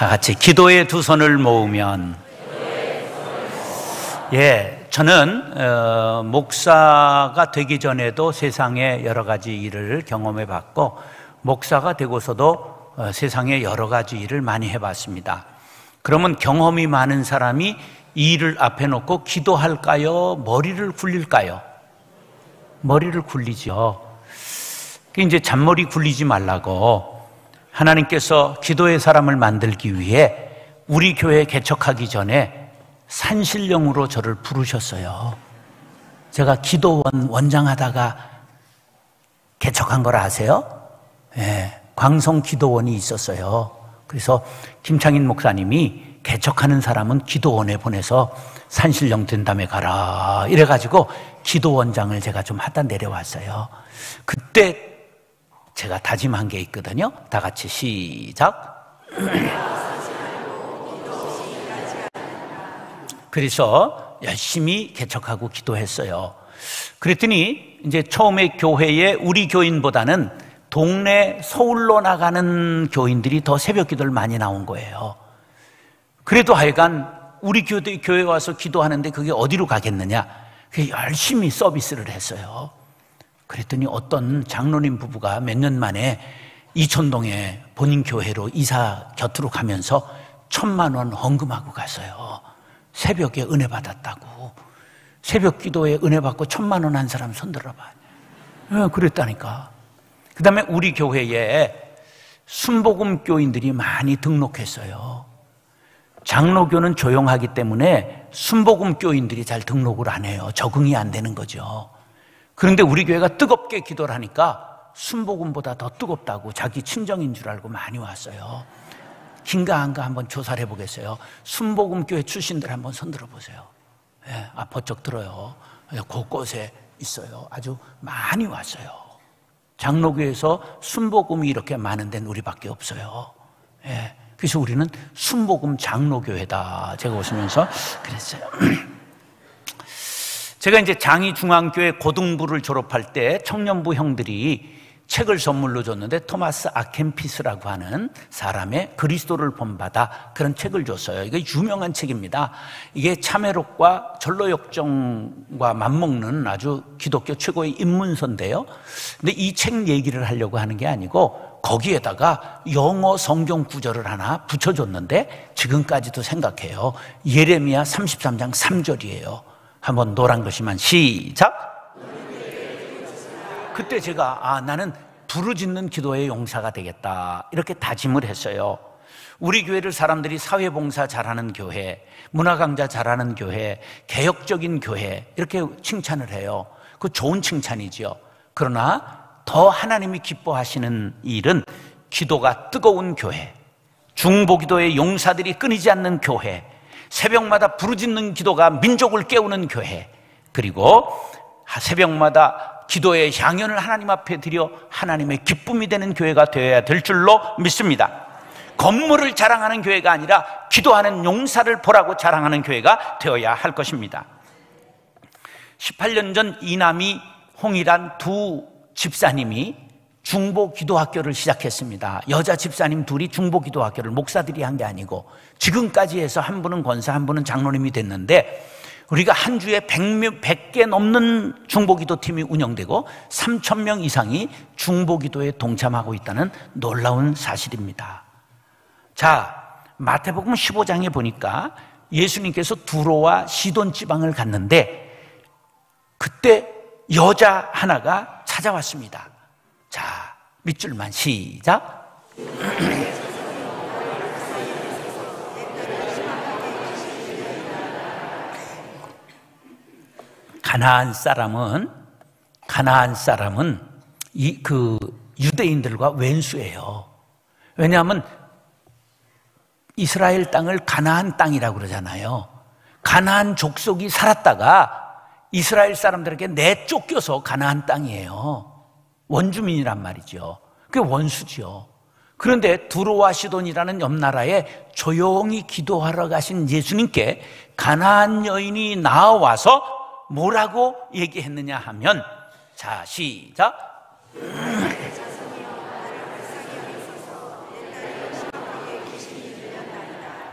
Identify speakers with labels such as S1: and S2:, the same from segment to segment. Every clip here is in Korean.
S1: 다 같이 기도의 두 손을 모으면 예, 저는 어, 목사가 되기 전에도 세상의 여러 가지 일을 경험해 봤고 목사가 되고서도 어, 세상의 여러 가지 일을 많이 해 봤습니다. 그러면 경험이 많은 사람이 이 일을 앞에 놓고 기도할까요? 머리를 굴릴까요? 머리를 굴리죠. 이제 잔머리 굴리지 말라고 하나님께서 기도의 사람을 만들기 위해 우리 교회 개척하기 전에 산신령으로 저를 부르셨어요. 제가 기도원 원장 하다가 개척한 걸 아세요? 예, 광성 기도원이 있었어요. 그래서 김창인 목사님이 개척하는 사람은 기도원에 보내서 산신령 된 다음에 가라. 이래가지고 기도원장을 제가 좀 하다 내려왔어요. 그때 제가 다짐한 게 있거든요. 다 같이 시작. 그래서 열심히 개척하고 기도했어요. 그랬더니 이제 처음에 교회에 우리 교인보다는 동네 서울로 나가는 교인들이 더 새벽 기도를 많이 나온 거예요. 그래도 하여간 우리 교회, 교회 와서 기도하는데 그게 어디로 가겠느냐? 그 열심히 서비스를 했어요. 그랬더니 어떤 장로님 부부가 몇 년 만에 이천동에 본인 교회로 이사 곁으로 가면서 천만 원 헌금하고 갔어요. 새벽에 은혜 받았다고. 새벽 기도에 은혜 받고 천만 원 한 사람 손 들어봐. 어, 그랬다니까. 그 다음에 우리 교회에 순복음 교인들이 많이 등록했어요. 장로교는 조용하기 때문에 순복음 교인들이 잘 등록을 안 해요. 적응이 안 되는 거죠. 그런데 우리 교회가 뜨겁게 기도를 하니까 순복음보다 더 뜨겁다고 자기 친정인 줄 알고 많이 왔어요. 긴가 한가 한번 조사를 해보겠어요. 순복음 교회 출신들 한번 손들어 보세요. 예, 아, 버쩍 들어요. 예, 곳곳에 있어요. 아주 많이 왔어요. 장로교에서 순복음이 이렇게 많은 데는 우리밖에 없어요. 예, 그래서 우리는 순복음 장로교회다. 제가 오시면서 그랬어요. 제가 이제 장희 중앙교회 고등부를 졸업할 때 청년부 형들이 책을 선물로 줬는데 토마스 아켄피스라고 하는 사람의 그리스도를 본받아 그런 책을 줬어요. 이게 유명한 책입니다. 이게 참회록과 전로역정과 맞먹는 아주 기독교 최고의 입문서인데요. 근데 이 책 얘기를 하려고 하는 게 아니고 거기에다가 영어 성경 구절을 하나 붙여줬는데 지금까지도 생각해요. 예레미야 33장 3절이에요. 한번 노란 것이만 시작. 그때 제가 아 나는 부르짖는 기도의 용사가 되겠다 이렇게 다짐을 했어요. 우리 교회를 사람들이 사회봉사 잘하는 교회, 문화강좌 잘하는 교회, 개혁적인 교회 이렇게 칭찬을 해요. 그 좋은 칭찬이지요. 그러나 더 하나님이 기뻐하시는 일은 기도가 뜨거운 교회, 중보기도의 용사들이 끊이지 않는 교회, 새벽마다 부르짖는 기도가 민족을 깨우는 교회, 그리고 새벽마다 기도의 향연을 하나님 앞에 드려 하나님의 기쁨이 되는 교회가 되어야 될 줄로 믿습니다. 건물을 자랑하는 교회가 아니라 기도하는 용사를 보라고 자랑하는 교회가 되어야 할 것입니다. 18년 전 이남이 홍이란 두 집사님이 중보 기도학교를 시작했습니다. 여자 집사님 둘이 중보 기도학교를 목사들이 한 게 아니고 지금까지 해서 한 분은 권사, 한 분은 장로님이 됐는데 우리가 한 주에 100명, 100개 넘는 중보 기도 팀이 운영되고 3천 명 이상이 중보 기도에 동참하고 있다는 놀라운 사실입니다. 자, 마태복음 15장에 보니까 예수님께서 두로와 시돈 지방을 갔는데 그때 여자 하나가 찾아왔습니다. 자, 밑줄만 시작. 가나안 사람은 가나안 사람은 이 그 유대인들과 왼수예요. 왜냐하면 이스라엘 땅을 가나안 땅이라고 그러잖아요. 가나안 족속이 살았다가 이스라엘 사람들에게 내쫓겨서 가나안 땅이에요. 원주민이란 말이죠. 그게 원수죠. 그런데 두로와 시돈이라는 옆 나라에 조용히 기도하러 가신 예수님께 가나안 여인이 나와서 뭐라고 얘기했느냐 하면 자 시작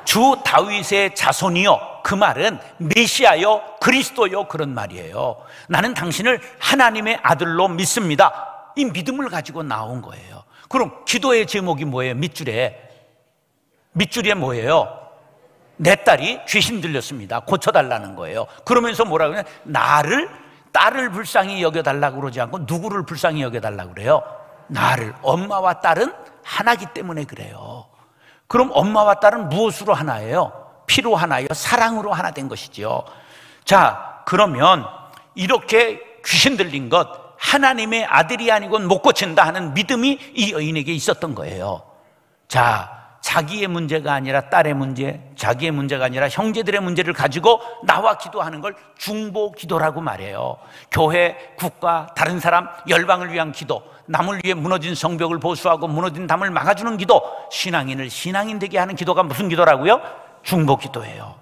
S1: 주 다윗의 자손이요. 그 말은 메시아요, 그리스도요 그런 말이에요. 나는 당신을 하나님의 아들로 믿습니다. 이 믿음을 가지고 나온 거예요. 그럼 기도의 제목이 뭐예요? 밑줄에 밑줄에 뭐예요? 내 딸이 귀신 들렸습니다. 고쳐달라는 거예요. 그러면서 뭐라 그러냐? 나를 딸을 불쌍히 여겨달라고 그러지 않고 누구를 불쌍히 여겨달라고 그래요? 나를 엄마와 딸은 하나기 때문에 그래요. 그럼 엄마와 딸은 무엇으로 하나예요? 피로 하나요? 사랑으로 하나 된 것이지요. 자, 그러면 이렇게 귀신 들린 것 하나님의 아들이 아니곤 못 고친다 하는 믿음이 이 여인에게 있었던 거예요. 자, 자기의 문제가 아니라 딸의 문제, 자기의 문제가 아니라 형제들의 문제를 가지고 나와 기도하는 걸 중보 기도라고 말해요. 교회, 국가, 다른 사람, 열방을 위한 기도, 남을 위해 무너진 성벽을 보수하고 무너진 담을 막아주는 기도, 신앙인을 신앙인 되게 하는 기도가 무슨 기도라고요? 중보 기도예요.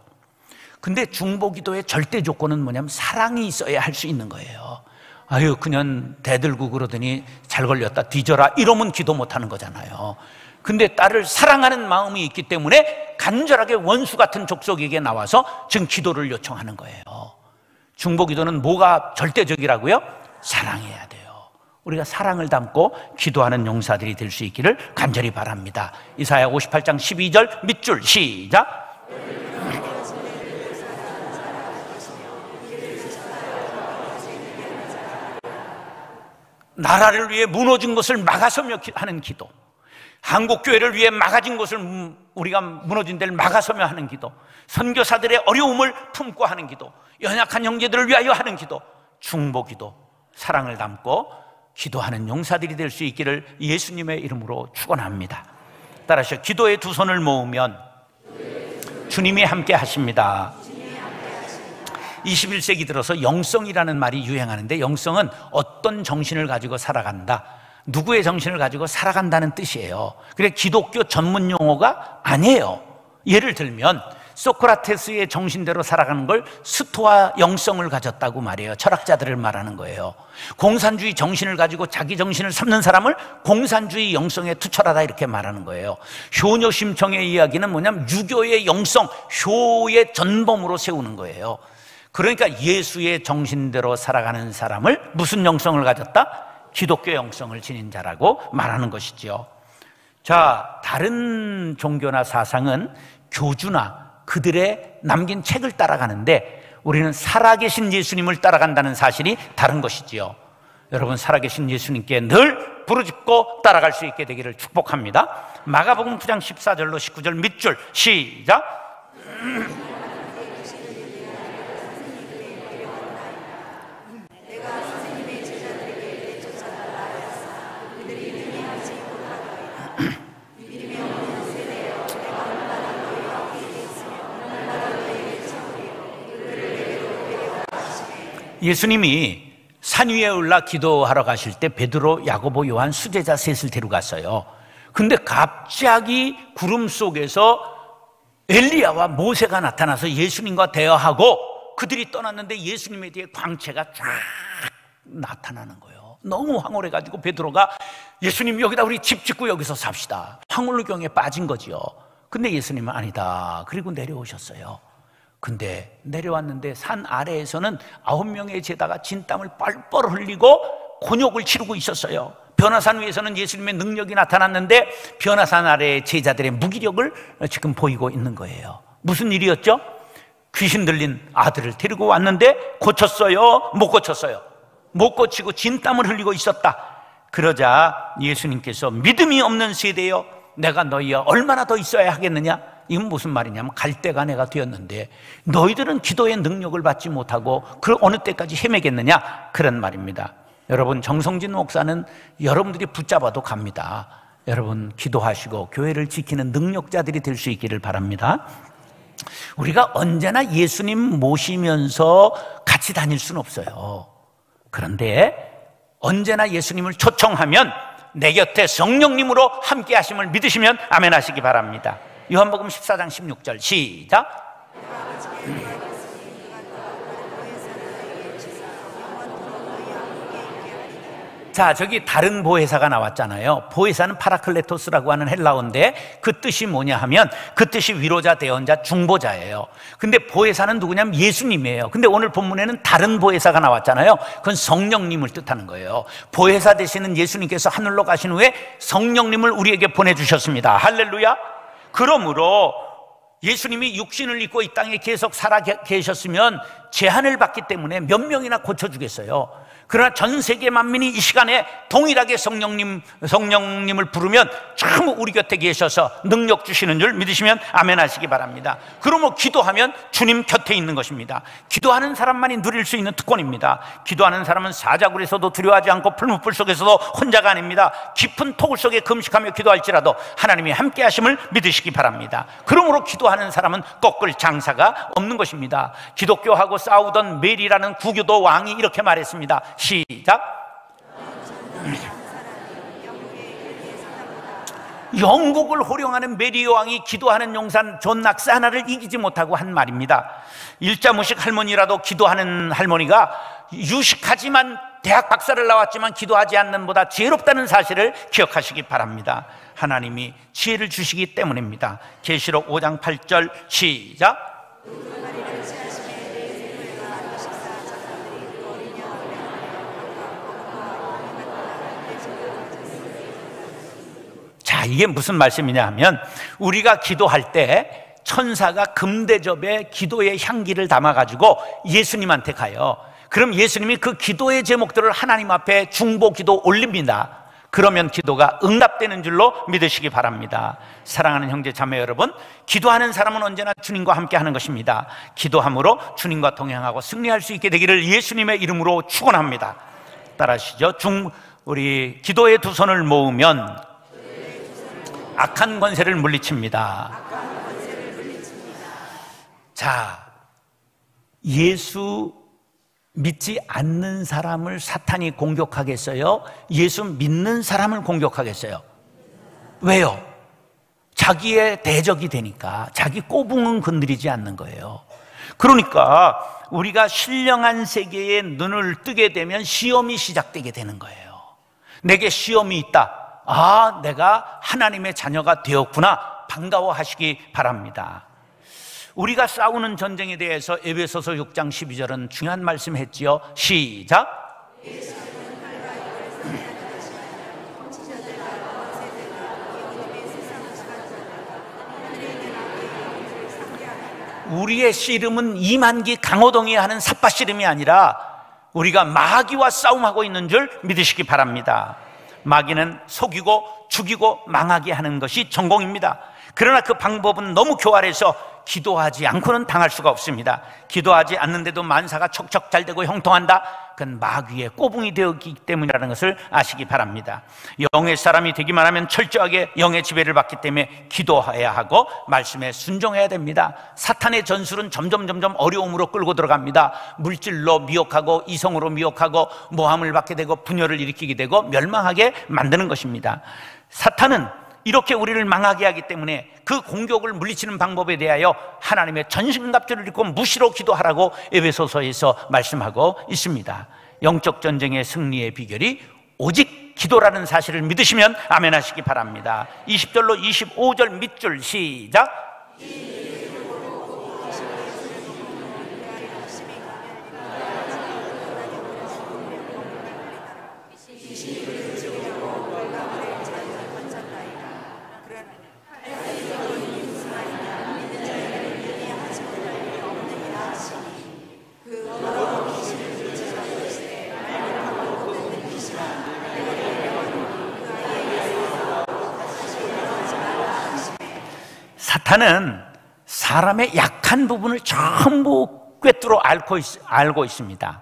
S1: 근데 중보 기도의 절대 조건은 뭐냐면 사랑이 있어야 할 수 있는 거예요. 아유, 그년 대들고 그러더니 잘 걸렸다, 뒤져라. 이러면 기도 못 하는 거잖아요. 근데 딸을 사랑하는 마음이 있기 때문에 간절하게 원수 같은 족속에게 나와서 지금 기도를 요청하는 거예요. 중보 기도는 뭐가 절대적이라고요? 사랑해야 돼요. 우리가 사랑을 담고 기도하는 용사들이 될 수 있기를 간절히 바랍니다. 이사야 58장 12절 밑줄 시작. 나라를 위해 무너진 것을 막아서며 하는 기도. 한국 교회를 위해 막아진 것을 우리가 무너진 데를 막아서며 하는 기도. 선교사들의 어려움을 품고 하는 기도. 연약한 형제들을 위하여 하는 기도. 중보 기도. 사랑을 담고 기도하는 용사들이 될 수 있기를 예수님의 이름으로 축원합니다. 따라서 기도의 두 손을 모으면 주님이 함께 하십니다. 21세기 들어서 영성이라는 말이 유행하는데 영성은 어떤 정신을 가지고 살아간다. 누구의 정신을 가지고 살아간다는 뜻이에요. 그래 기독교 전문 용어가 아니에요. 예를 들면 소크라테스의 정신대로 살아가는 걸 스토아 영성을 가졌다고 말해요. 철학자들을 말하는 거예요. 공산주의 정신을 가지고 자기 정신을 삼는 사람을 공산주의 영성에 투철하다 이렇게 말하는 거예요. 효녀 심청의 이야기는 뭐냐면 유교의 영성, 효의 전범으로 세우는 거예요. 그러니까 예수의 정신대로 살아가는 사람을 무슨 영성을 가졌다? 기독교 영성을 지닌 자라고 말하는 것이지요. 자, 다른 종교나 사상은 교주나 그들의 남긴 책을 따라가는데 우리는 살아계신 예수님을 따라간다는 사실이 다른 것이지요. 여러분 살아계신 예수님께 늘 부르짖고 따라갈 수 있게 되기를 축복합니다. 마가복음 9장 14절로 19절 밑줄 시작. 예수님이 산 위에 올라 기도하러 가실 때 베드로, 야고보, 요한, 수제자 셋을 데려갔어요. 근데 갑자기 구름 속에서 엘리야와 모세가 나타나서 예수님과 대화하고 그들이 떠났는데 예수님에 대해 광채가 쫙 나타나는 거예요. 너무 황홀해가지고 베드로가 예수님 여기다 우리 집 짓고 여기서 삽시다. 황홀경에 빠진 거지요. 근데 예수님은 아니다. 그리고 내려오셨어요. 근데 내려왔는데 산 아래에서는 아홉 명의 제다가 진땀을 뻘뻘 흘리고 곤욕을 치르고 있었어요. 변화산 위에서는 예수님의 능력이 나타났는데 변화산 아래의 제자들의 무기력을 지금 보이고 있는 거예요. 무슨 일이었죠? 귀신 들린 아들을 데리고 왔는데 고쳤어요? 못 고쳤어요? 못 고치고 진땀을 흘리고 있었다. 그러자 예수님께서 믿음이 없는 세대여 내가 너희와 얼마나 더 있어야 하겠느냐? 이건 무슨 말이냐면 갈대가 내가 되었는데 너희들은 기도의 능력을 받지 못하고 그 어느 때까지 헤매겠느냐 그런 말입니다. 여러분 정성진 목사는 여러분들이 붙잡아도 갑니다. 여러분 기도하시고 교회를 지키는 능력자들이 될 수 있기를 바랍니다. 우리가 언제나 예수님 모시면서 같이 다닐 수는 없어요. 그런데 언제나 예수님을 초청하면 내 곁에 성령님으로 함께 하심을 믿으시면 아멘 하시기 바랍니다. 요한복음 14장 16절 시작. 자, 저기 다른 보혜사가 나왔잖아요. 보혜사는 παράκλητος라고 하는 헬라어인데 그 뜻이 뭐냐 하면 그 뜻이 위로자, 대언자, 중보자예요. 근데 보혜사는 누구냐면 예수님이에요. 근데 오늘 본문에는 다른 보혜사가 나왔잖아요. 그건 성령님을 뜻하는 거예요. 보혜사 되시는 예수님께서 하늘로 가신 후에 성령님을 우리에게 보내주셨습니다. 할렐루야. 그러므로 예수님이 육신을 입고 이 땅에 계속 살아 계셨으면 제한을 받기 때문에 몇 명이나 고쳐주겠어요. 그러나 전 세계 만민이 이 시간에 동일하게 성령님, 성령님을 부르면 참 우리 곁에 계셔서 능력 주시는 줄 믿으시면 아멘 하시기 바랍니다. 그러면 기도하면 주님 곁에 있는 것입니다. 기도하는 사람만이 누릴 수 있는 특권입니다. 기도하는 사람은 사자굴에서도 두려워하지 않고 풀무불 속에서도 혼자가 아닙니다. 깊은 토굴 속에 금식하며 기도할지라도 하나님이 함께 하심을 믿으시기 바랍니다. 그러므로 기도하는 사람은 꺾을 장사가 없는 것입니다. 개신교하고 싸우던 메리라는 구교도 왕이 이렇게 말했습니다. 시작. 영국을 호령하는 메리 왕이 기도하는 용산 존 낙스 하나를 이기지 못하고 한 말입니다. 일자무식 할머니라도 기도하는 할머니가 유식하지만 대학 박사를 나왔지만 기도하지 않는 보다 지혜롭다는 사실을 기억하시기 바랍니다. 하나님이 지혜를 주시기 때문입니다. 계시록 5장 8절 시작. 이게 무슨 말씀이냐 하면 우리가 기도할 때 천사가 금대접에 기도의 향기를 담아가지고 예수님한테 가요. 그럼 예수님이 그 기도의 제목들을 하나님 앞에 중보 기도 올립니다. 그러면 기도가 응답되는 줄로 믿으시기 바랍니다. 사랑하는 형제 자매 여러분, 기도하는 사람은 언제나 주님과 함께 하는 것입니다. 기도함으로 주님과 동행하고 승리할 수 있게 되기를 예수님의 이름으로 축원합니다. 따라하시죠. 중 우리 기도의 두 손을 모으면 악한 권세를 물리칩니다. 자, 예수 믿지 않는 사람을 사탄이 공격하겠어요? 예수 믿는 사람을 공격하겠어요? 왜요? 자기의 대적이 되니까 자기 꼬붕은 건드리지 않는 거예요. 그러니까 우리가 신령한 세계에 눈을 뜨게 되면 시험이 시작되게 되는 거예요. 내게 시험이 있다. 아, 내가 하나님의 자녀가 되었구나. 반가워하시기 바랍니다. 우리가 싸우는 전쟁에 대해서 에베소서 6장 12절은 중요한 말씀 했지요. 시작. 우리의 씨름은 이만기 강호동이 하는 삿바 씨름이 아니라 우리가 마귀와 싸움하고 있는 줄 믿으시기 바랍니다. 마귀는 속이고 죽이고 망하게 하는 것이 전공입니다. 그러나 그 방법은 너무 교활해서 기도하지 않고는 당할 수가 없습니다. 기도하지 않는데도 만사가 척척 잘 되고 형통한다? 그건 마귀의 꼬붕이 되었기 때문이라는 것을 아시기 바랍니다. 영의 사람이 되기만 하면 철저하게 영의 지배를 받기 때문에 기도해야 하고 말씀에 순종해야 됩니다. 사탄의 전술은 점점 점점 어려움으로 끌고 들어갑니다. 물질로 미혹하고 이성으로 미혹하고 모함을 받게 되고 분열을 일으키게 되고 멸망하게 만드는 것입니다. 사탄은 이렇게 우리를 망하게 하기 때문에 그 공격을 물리치는 방법에 대하여 하나님의 전신갑주를 입고 무시로 기도하라고 에베소서에서 말씀하고 있습니다. 영적 전쟁의 승리의 비결이 오직 기도라는 사실을 믿으시면 아멘 하시기 바랍니다. 20절로 25절 밑줄 시작. 사탄은 사람의 약한 부분을 전부 꿰뚫어 앓고, 있, 알고 있습니다.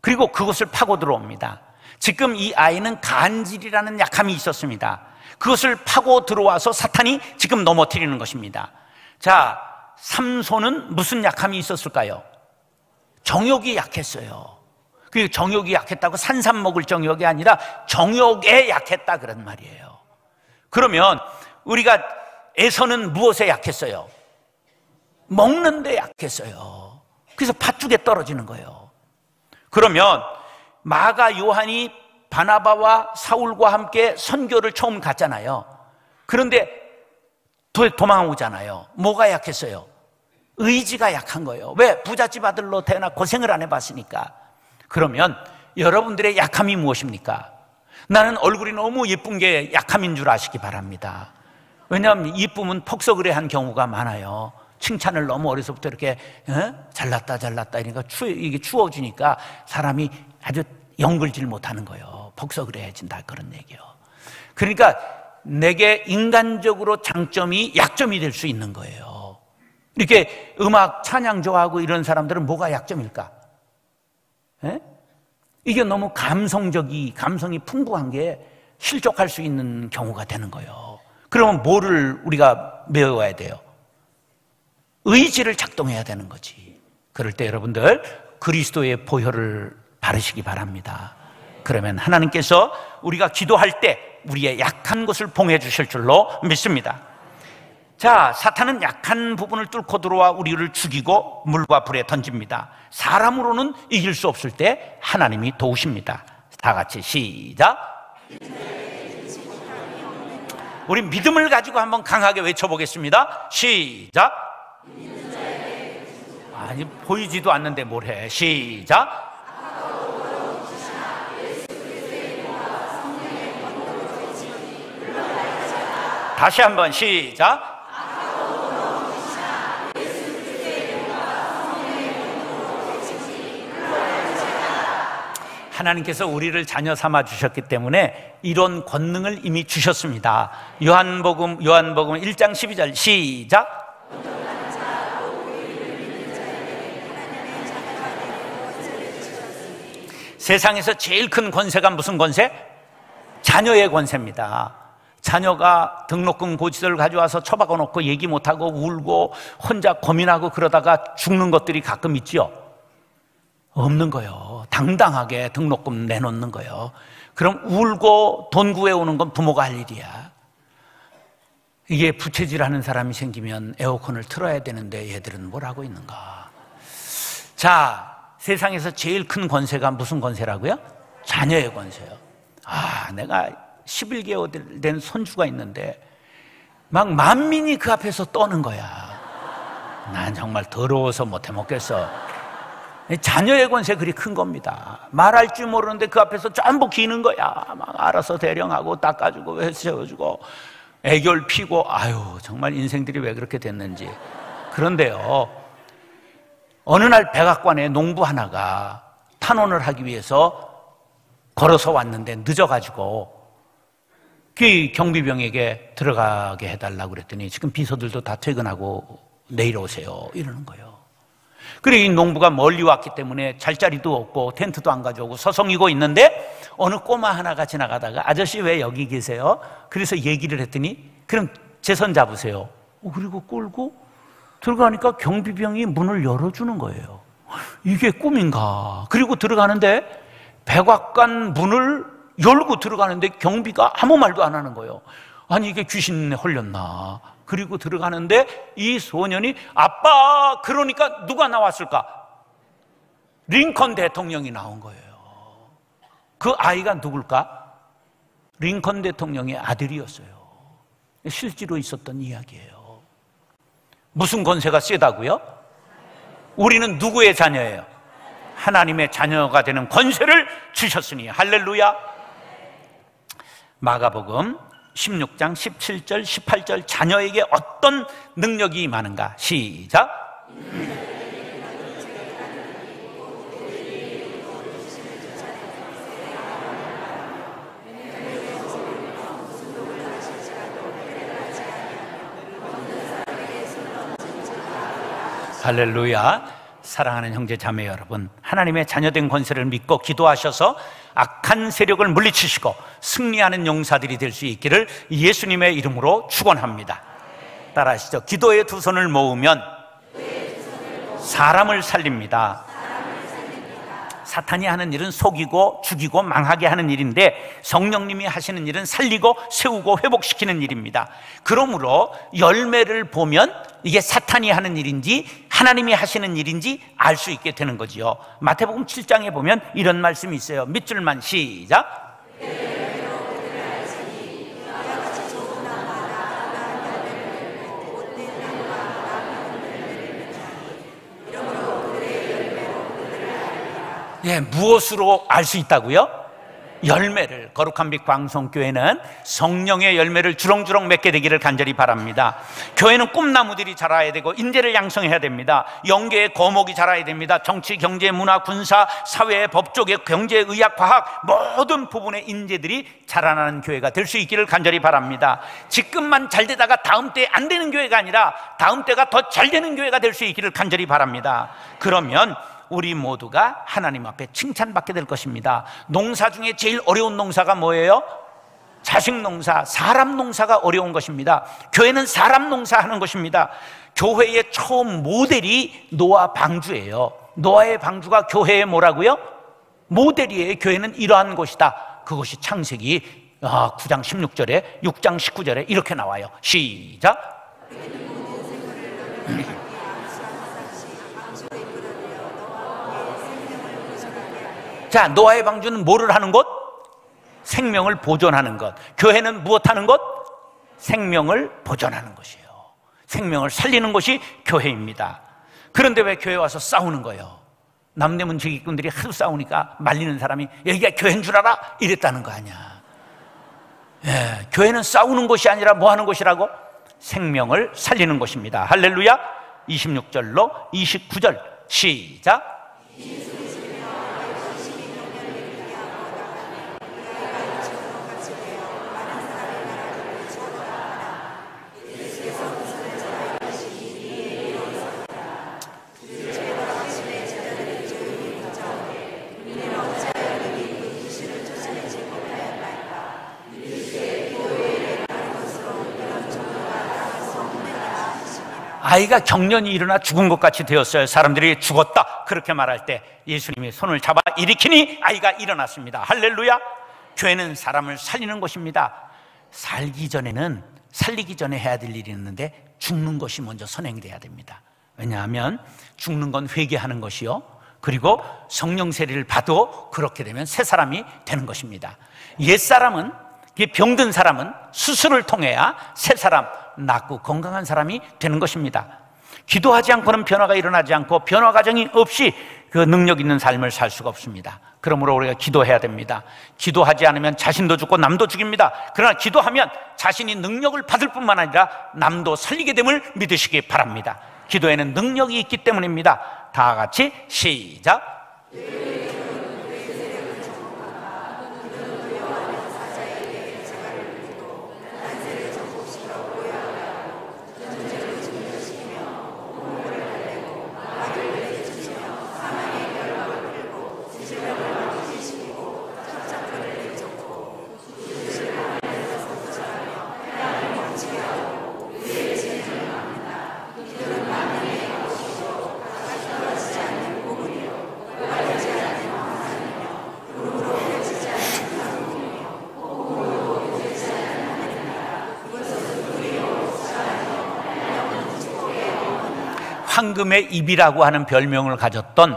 S1: 그리고 그것을 파고 들어옵니다. 지금 이 아이는 간질이라는 약함이 있었습니다. 그것을 파고 들어와서 사탄이 지금 넘어뜨리는 것입니다. 자, 삼손은 무슨 약함이 있었을까요? 정욕이 약했어요. 그 정욕이 약했다고 산삼 먹을 정욕이 아니라 정욕에 약했다 그런 말이에요. 그러면 우리가 에서는 무엇에 약했어요? 먹는 데 약했어요. 그래서 팥죽에 떨어지는 거예요. 그러면 마가 요한이 바나바와 사울과 함께 선교를 처음 갔잖아요. 그런데 도, 도망오잖아요. 뭐가 약했어요? 의지가 약한 거예요. 왜? 부잣집 아들로 태어나 고생을 안 해봤으니까. 그러면 여러분들의 약함이 무엇입니까? 나는 얼굴이 너무 예쁜 게 약함인 줄 아시기 바랍니다. 왜냐하면 이쁨은 폭석을 한 경우가 많아요. 칭찬을 너무 어려서부터 이렇게 어? 잘났다 잘났다 이러니까 추, 이게 추워지니까 사람이 아주 연글질 못하는 거예요. 폭석을 해진다 그런 얘기요. 그러니까 내게 인간적으로 장점이 약점이 될 수 있는 거예요. 이렇게 음악 찬양 좋아하고 이런 사람들은 뭐가 약점일까? 에? 이게 너무 감성적이 감성이 풍부한 게 실족할 수 있는 경우가 되는 거예요. 그러면 뭐를 우리가 배워야 돼요? 의지를 작동해야 되는 거지. 그럴 때 여러분들 그리스도의 보혈을 바르시기 바랍니다. 그러면 하나님께서 우리가 기도할 때 우리의 약한 것을 봉해 주실 줄로 믿습니다. 자, 사탄은 약한 부분을 뚫고 들어와 우리를 죽이고 물과 불에 던집니다. 사람으로는 이길 수 없을 때 하나님이 도우십니다. 다 같이 시작. 우리 믿음을 가지고 한번 강하게 외쳐보겠습니다. 시작. 아니 보이지도 않는데 뭘 해? 시작. 다시 한번 시작. 하나님께서 우리를 자녀 삼아 주셨기 때문에 이런 권능을 이미 주셨습니다. 요한복음 요한복음 1장 12절 시작. 세상에서 제일 큰 권세가 무슨 권세? 자녀의 권세입니다. 자녀가 등록금 고지서를 가져와서 처박아 놓고 얘기 못하고 울고 혼자 고민하고 그러다가 죽는 것들이 가끔 있죠. 없는 거요. 당당하게 등록금 내놓는 거요. 그럼 울고 돈 구해오는 건 부모가 할 일이야. 이게 부채질 하는 사람이 생기면 에어컨을 틀어야 되는데 얘들은 뭘 하고 있는가. 자, 세상에서 제일 큰 권세가 무슨 권세라고요? 자녀의 권세요. 아, 내가 11개월 된 손주가 있는데 막 만민이 그 앞에서 떠는 거야. 난 정말 더러워서 못해 먹겠어. 자녀의 권세 그리 큰 겁니다. 말할 줄 모르는데 그 앞에서 전부 기는 거야. 막 알아서 대령하고 닦아주고 세워주고 애결 피고 아유 정말 인생들이 왜 그렇게 됐는지. 그런데요. 어느 날 백악관에 농부 하나가 탄원을 하기 위해서 걸어서 왔는데 늦어가지고 그 경비병에게 들어가게 해달라고 그랬더니 지금 비서들도 다 퇴근하고 내일 오세요 이러는 거예요. 그래 이 농부가 멀리 왔기 때문에 잘자리도 없고 텐트도 안 가져오고 서성이고 있는데 어느 꼬마 하나가 지나가다가 아저씨 왜 여기 계세요? 그래서 얘기를 했더니 그럼 제 손 잡으세요. 어, 그리고 꼴고 들어가니까 경비병이 문을 열어주는 거예요. 이게 꿈인가? 그리고 들어가는데 백악관 문을 열고 들어가는데 경비가 아무 말도 안 하는 거예요. 아니, 이게 귀신에 홀렸나? 그리고 들어가는데 이 소년이 아빠, 그러니까 누가 나왔을까? 링컨 대통령이 나온 거예요. 그 아이가 누굴까? 링컨 대통령의 아들이었어요. 실제로 있었던 이야기예요. 무슨 권세가 세다고요? 우리는 누구의 자녀예요? 하나님의 자녀가 되는 권세를 주셨으니 할렐루야. 마가복음 16장 17절 18절 자녀에게 어떤 능력이 많은가? 시작. 할렐루야. 사랑하는 형제 자매 여러분, 하나님의 자녀된 권세를 믿고 기도하셔서 악한 세력을 물리치시고 승리하는 용사들이 될 수 있기를 예수님의 이름으로 축원합니다. 따라하시죠. 기도의 두 손을 모으면 사람을 살립니다. 사탄이 하는 일은 속이고 죽이고 망하게 하는 일인데 성령님이 하시는 일은 살리고 세우고 회복시키는 일입니다. 그러므로 열매를 보면 이게 사탄이 하는 일인지 하나님이 하시는 일인지 알 수 있게 되는 거지요. 마태복음 7장에 보면 이런 말씀이 있어요. 밑줄만 시작. 예, 무엇으로 알 수 있다고요? 열매를 거룩한 빛 광성교회는 성령의 열매를 주렁주렁 맺게 되기를 간절히 바랍니다. 교회는 꿈나무들이 자라야 되고 인재를 양성해야 됩니다. 영계의 거목이 자라야 됩니다. 정치, 경제, 문화, 군사, 사회, 법조계, 경제, 의학, 과학 모든 부분의 인재들이 자라나는 교회가 될 수 있기를 간절히 바랍니다. 지금만 잘 되다가 다음 때안 되는 교회가 아니라 다음 때가 더 잘 되는 교회가 될 수 있기를 간절히 바랍니다. 그러면 우리 모두가 하나님 앞에 칭찬받게 될 것입니다. 농사 중에 제일 어려운 농사가 뭐예요? 자식 농사, 사람 농사가 어려운 것입니다. 교회는 사람 농사 하는 것입니다. 교회의 처음 모델이 노아 방주예요. 노아의 방주가 교회의 뭐라고요? 모델이에요. 교회는 이러한 곳이다. 그것이 창세기 9장 16절에 6장 19절에 이렇게 나와요. 시작. 자, 노아의 방주는 뭐를 하는 곳? 생명을 보존하는 것. 교회는 무엇 하는 것? 생명을 보존하는 것이에요. 생명을 살리는 것이 교회입니다. 그런데 왜 교회 와서 싸우는 거예요? 남대문 지기꾼들이 하도 싸우니까 말리는 사람이 여기가 교회인 줄 알아? 이랬다는 거 아니야. 예, 교회는 싸우는 것이 아니라 뭐 하는 것이라고? 생명을 살리는 것입니다. 할렐루야. 26절로 29절 시작. 아이가 경련이 일어나 죽은 것 같이 되었어요. 사람들이 죽었다. 그렇게 말할 때 예수님이 손을 잡아 일으키니 아이가 일어났습니다. 할렐루야. 교회는 사람을 살리는 것입니다. 살기 전에는 살리기 전에 해야 될 일이 있는데 죽는 것이 먼저 선행돼야 됩니다. 왜냐하면 죽는 건 회개하는 것이요. 그리고 성령 세례를 받도 그렇게 되면 새 사람이 되는 것입니다. 옛 사람은 병든 사람은 수술을 통해야 새 사람 낫고 건강한 사람이 되는 것입니다. 기도하지 않고는 변화가 일어나지 않고 변화 과정이 없이 그 능력 있는 삶을 살 수가 없습니다. 그러므로 우리가 기도해야 됩니다. 기도하지 않으면 자신도 죽고 남도 죽입니다. 그러나 기도하면 자신이 능력을 받을 뿐만 아니라 남도 살리게 됨을 믿으시기 바랍니다. 기도에는 능력이 있기 때문입니다. 다 같이 시작. 황금의 입이라고 하는 별명을 가졌던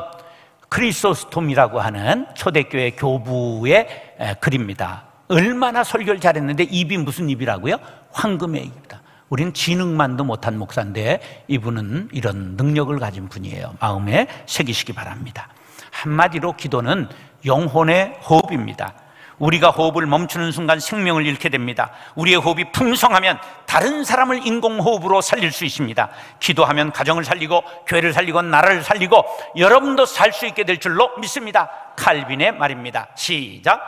S1: 크리소스톰이라고 하는 초대교회 교부의 글입니다. 얼마나 설교를 잘했는데 입이 무슨 입이라고요? 황금의 입이다. 우리는 지능만도 못한 목사인데 이분은 이런 능력을 가진 분이에요. 마음에 새기시기 바랍니다. 한마디로 기도는 영혼의 호흡입니다. 우리가 호흡을 멈추는 순간 생명을 잃게 됩니다. 우리의 호흡이 풍성하면 다른 사람을 인공호흡으로 살릴 수 있습니다. 기도하면 가정을 살리고 교회를 살리고 나라를 살리고 여러분도 살 수 있게 될 줄로 믿습니다. 칼빈의 말입니다. 시작.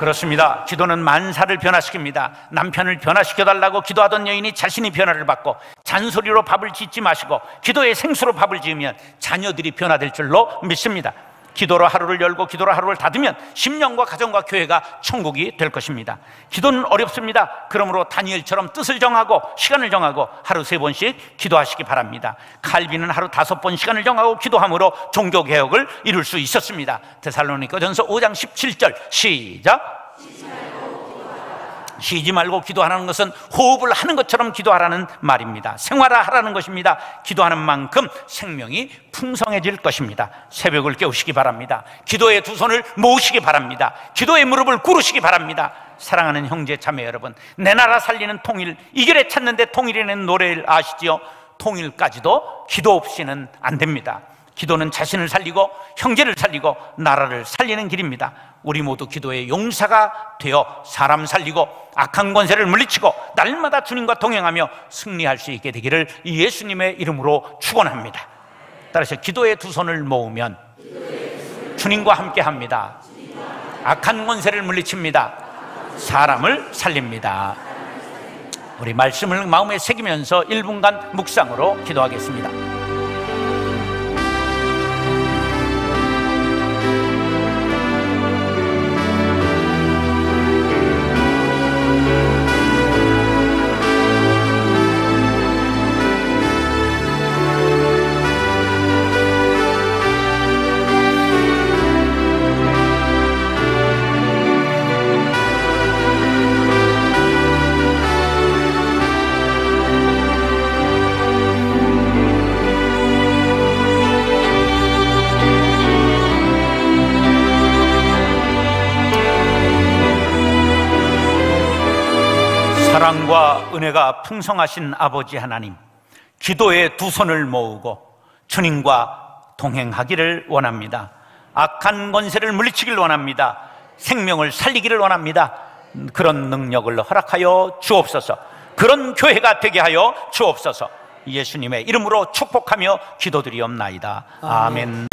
S1: 그렇습니다. 기도는 만사를 변화시킵니다. 남편을 변화시켜달라고 기도하던 여인이 자신이 변화를 받고 잔소리로 밥을 짓지 마시고 기도의 생수로 밥을 지으면 자녀들이 변화될 줄로 믿습니다. 기도로 하루를 열고 기도로 하루를 닫으면 심령과 가정과 교회가 천국이 될 것입니다. 기도는 어렵습니다. 그러므로 다니엘처럼 뜻을 정하고 시간을 정하고 하루 세 번씩 기도하시기 바랍니다. 칼빈은 하루 다섯 번 시간을 정하고 기도함으로 종교 개혁을 이룰 수 있었습니다. 데살로니가 전서 5장 17절 시작. 쉬지 말고 기도하라는 것은 호흡을 하는 것처럼 기도하라는 말입니다. 생활하라는 것입니다. 기도하는 만큼 생명이 풍성해질 것입니다. 새벽을 깨우시기 바랍니다. 기도의 두 손을 모으시기 바랍니다. 기도의 무릎을 꿇으시기 바랍니다. 사랑하는 형제 자매 여러분, 내 나라 살리는 통일, 이결에 찾는데 통일이라는 노래를 아시지요? 통일까지도 기도 없이는 안 됩니다. 기도는 자신을 살리고 형제를 살리고 나라를 살리는 길입니다. 우리 모두 기도의 용사가 되어 사람 살리고 악한 권세를 물리치고 날마다 주님과 동행하며 승리할 수 있게 되기를 예수님의 이름으로 축원합니다. 따라서 기도의 두 손을 모으면 주님과 함께 합니다. 악한 권세를 물리칩니다. 사람을 살립니다. 우리 말씀을 마음에 새기면서 1분간 묵상으로 기도하겠습니다. 은혜가 풍성하신 아버지 하나님, 기도의 두 손을 모으고 주님과 동행하기를 원합니다. 악한 권세를 물리치기를 원합니다. 생명을 살리기를 원합니다. 그런 능력을 허락하여 주옵소서. 그런 교회가 되게 하여 주옵소서. 예수님의 이름으로 축복하며 기도드리옵나이다. 아멘.